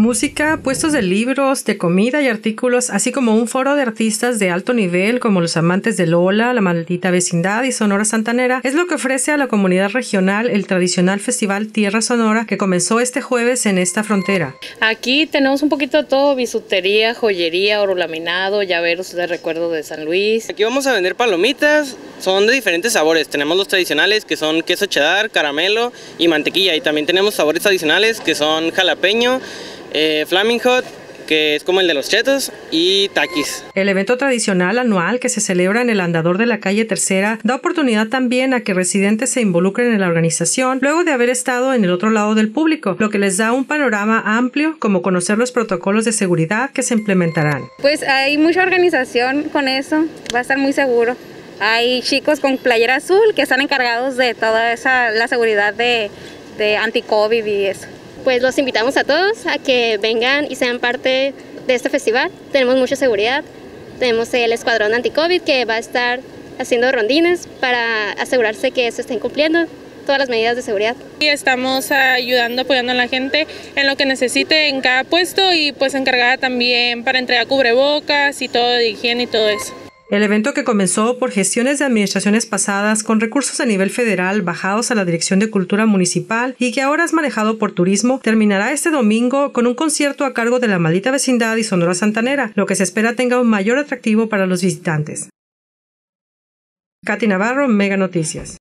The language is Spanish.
música, puestos de libros, de comida y artículos, así como un foro de artistas de alto nivel como los amantes de Lola, la maldita vecindad y Sonora Santanera, es lo que ofrece a la comunidad regional el tradicional festival Tierra Sonora que comenzó este jueves en esta frontera. Aquí tenemos un poquito de todo, bisutería, joyería, oro laminado, llaveros de recuerdo de San Luis. Aquí vamos a vender palomitas, son de diferentes sabores. Tenemos los tradicionales que son queso cheddar, caramelo y mantequilla y también tenemos sabores adicionales que son jalapeño, eh, Flaming Hot, que es como el de los chetos, y taquis. El evento tradicional anual que se celebra en el andador de la calle Tercera da oportunidad también a que residentes se involucren en la organización luego de haber estado en el otro lado del público, lo que les da un panorama amplio como conocer los protocolos de seguridad que se implementarán. Pues hay mucha organización con eso, va a estar muy seguro. Hay chicos con playera azul que están encargados de toda esa la seguridad de, de anti-COVID y eso pues los invitamos a todos a que vengan y sean parte de este festival. Tenemos mucha seguridad, tenemos el escuadrón anti-COVID que va a estar haciendo rondines para asegurarse que se estén cumpliendo todas las medidas de seguridad. Y estamos ayudando, apoyando a la gente en lo que necesite en cada puesto y pues encargada también para entregar cubrebocas y todo de higiene y todo eso. El evento que comenzó por gestiones de administraciones pasadas con recursos a nivel federal bajados a la Dirección de Cultura Municipal y que ahora es manejado por Turismo, terminará este domingo con un concierto a cargo de la maldita vecindad y Sonora Santanera, lo que se espera tenga un mayor atractivo para los visitantes. Katy Navarro, Mega Noticias.